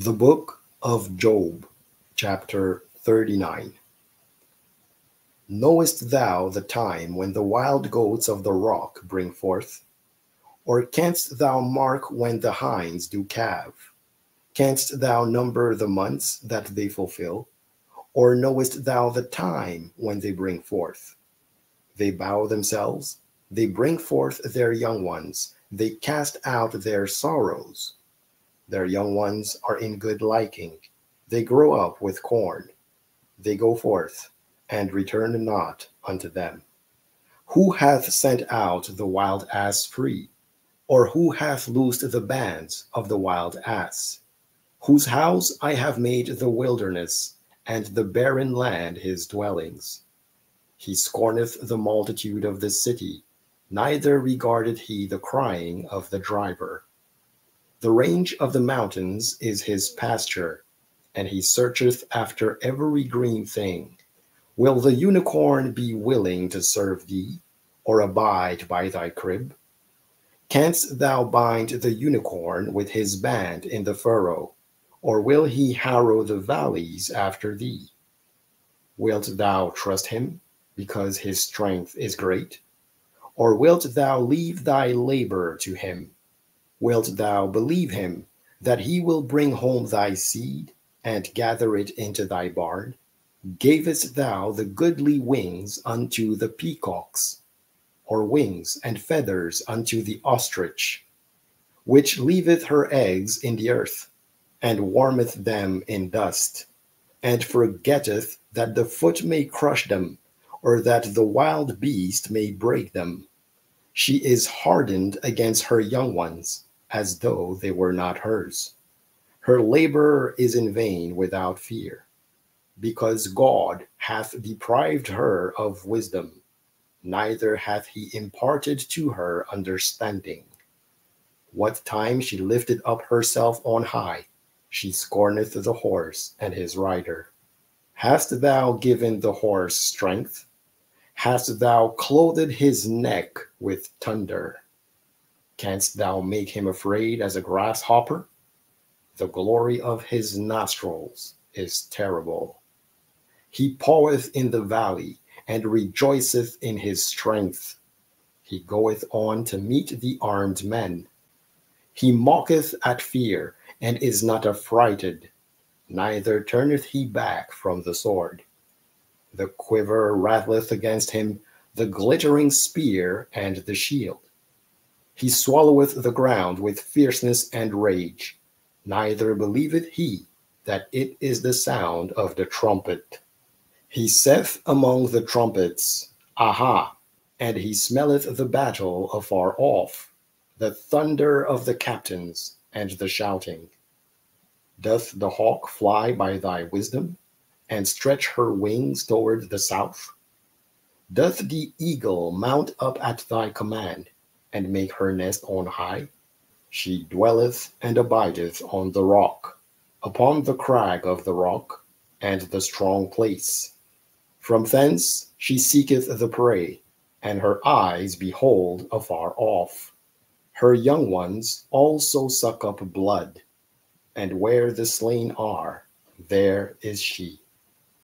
The Book of Job, chapter 39. Knowest thou the time when the wild goats of the rock bring forth? Or canst thou mark when the hinds do calve? Canst thou number the months that they fulfill? Or knowest thou the time when they bring forth? They bow themselves, they bring forth their young ones, they cast out their sorrows their young ones are in good liking. They grow up with corn. They go forth and return not unto them. Who hath sent out the wild ass free? Or who hath loosed the bands of the wild ass? Whose house I have made the wilderness, and the barren land his dwellings. He scorneth the multitude of the city, neither regardeth he the crying of the driver. The range of the mountains is his pasture, and he searcheth after every green thing. Will the unicorn be willing to serve thee, or abide by thy crib? Canst thou bind the unicorn with his band in the furrow, or will he harrow the valleys after thee? Wilt thou trust him, because his strength is great? Or wilt thou leave thy labor to him? Wilt thou believe him, that he will bring home thy seed, and gather it into thy barn? Gavest thou the goodly wings unto the peacocks, or wings and feathers unto the ostrich, which leaveth her eggs in the earth, and warmeth them in dust, and forgetteth that the foot may crush them, or that the wild beast may break them? She is hardened against her young ones as though they were not hers. Her labor is in vain without fear, because God hath deprived her of wisdom, neither hath he imparted to her understanding. What time she lifted up herself on high, she scorneth the horse and his rider. Hast thou given the horse strength? Hast thou clothed his neck with thunder? Canst thou make him afraid as a grasshopper? The glory of his nostrils is terrible. He paweth in the valley and rejoiceth in his strength. He goeth on to meet the armed men. He mocketh at fear and is not affrighted, neither turneth he back from the sword. The quiver rattleth against him, the glittering spear and the shield. He swalloweth the ground with fierceness and rage. Neither believeth he that it is the sound of the trumpet. He saith among the trumpets, Aha! And he smelleth the battle afar off, the thunder of the captains, and the shouting. Doth the hawk fly by thy wisdom, and stretch her wings toward the south? Doth the eagle mount up at thy command? And make her nest on high. She dwelleth and abideth on the rock, upon the crag of the rock, and the strong place. From thence she seeketh the prey, and her eyes behold afar off. Her young ones also suck up blood, and where the slain are, there is she.